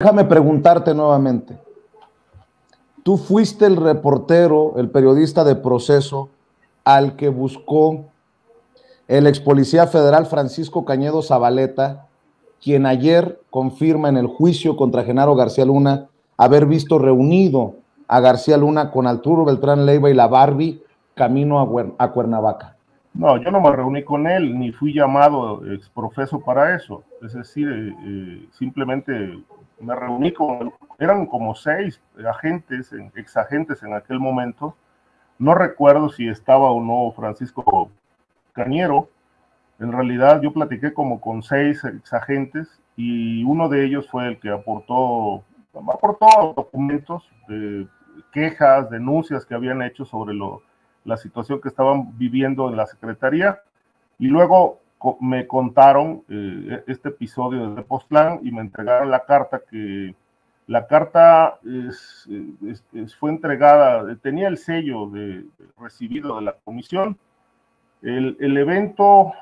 Déjame preguntarte nuevamente. Tú fuiste el reportero, el periodista de proceso al que buscó el ex policía federal Francisco Cañedo Zabaleta, quien ayer confirma en el juicio contra Genaro García Luna haber visto reunido a García Luna con Arturo Beltrán Leiva y la Barbie camino a, Cuernavaca. No, yo no me reuní con él, ni fui llamado exprofeso para eso. Es decir, eh, eh, simplemente me reuní con, eran como seis agentes, exagentes en aquel momento. No recuerdo si estaba o no Francisco Cañero. En realidad yo platiqué como con seis exagentes y uno de ellos fue el que aportó, aportó documentos, de quejas, denuncias que habían hecho sobre lo, la situación que estaban viviendo en la Secretaría. Y luego me contaron eh, este episodio de Postlán y me entregaron la carta que la carta fue entregada, tenía el sello de, recibido de la comisión. El, el, evento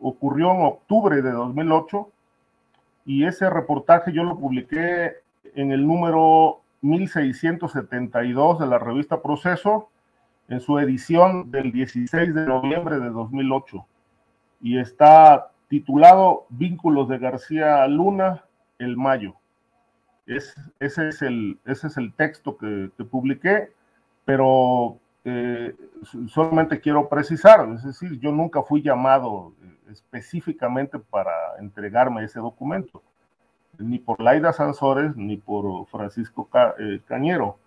ocurrió en octubre de 2008 y ese reportaje yo lo publiqué en el número 1672 de la revista Proceso en su edición del 16 de noviembre de 2008 y está titulado Vínculos de García Luna, el Mayo. Es, ese, es el, ese es el texto que, publiqué, pero eh, solamente quiero precisar, es decir, yo nunca fui llamado eh, específicamente para entregarme ese documento, ni por Laida Sansores ni por Francisco eh, Cañero.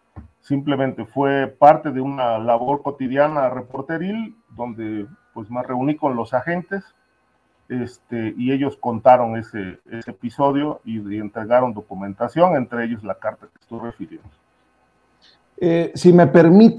Simplemente fue parte de una labor cotidiana reporteril donde pues me reuní con los agentes este, y ellos contaron ese, episodio y, entregaron documentación, entre ellos la carta que estoy refiriendo. Eh, si me permite,